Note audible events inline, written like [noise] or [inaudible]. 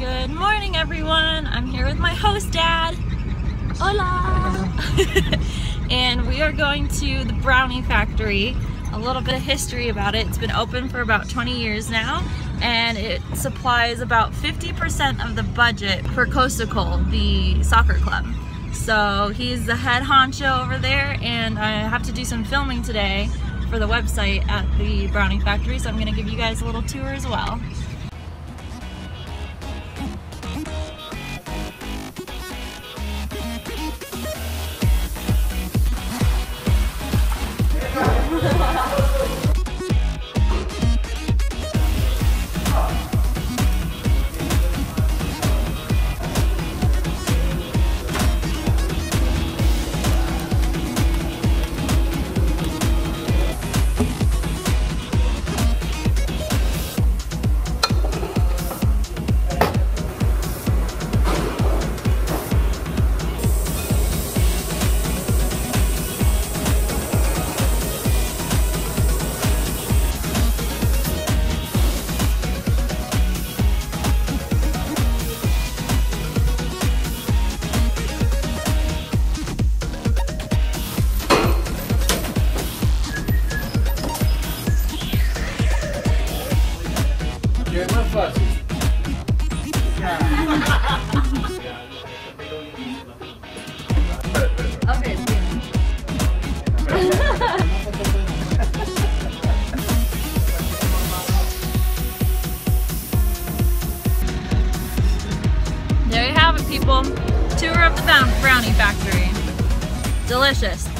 Good morning, everyone. I'm here with my host, Dad. Hola! [laughs] and we are going to the Brownie Factory. A little bit of history about it. It's been open for about 20 years now, and it supplies about 50% of the budget for COSDECOL, the soccer club. So he's the head honcho over there, and I have to do some filming today for the website at the Brownie Factory, so I'm to give you guys a little tour as well. Okay. There you have it, people. Tour of the Brownie Factory. Delicious.